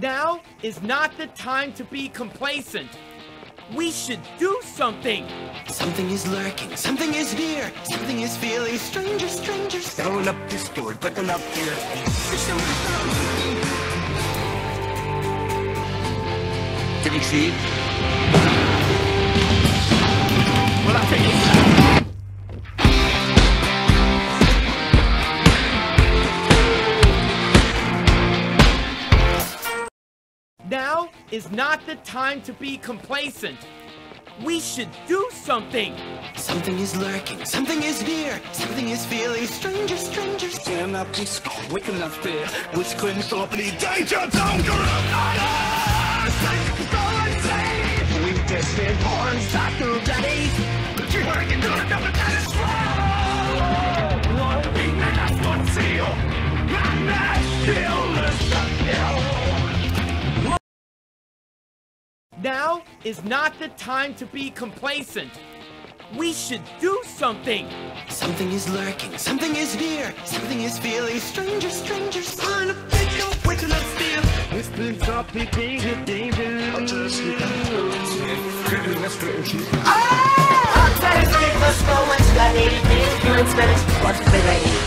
Now is not the time to be complacent. We should do something. Something is lurking, something is here, something is feeling stranger, stranger. Stone up this door, button up here. Can you see? Now is not the time to be complacent. We should do something. Something is lurking, something is here, something is feeling stranger, stranger. Stand up this waking up there, stop any danger. Don't go We. But you heard it, double that is us one seal. I'm not Now is not the time to be complacent. We should do something. Something is lurking, something is here, something is feeling stranger, stranger. On a video, waking up still. It's been dropping danger, danger. I'm just What's the name? What's the name?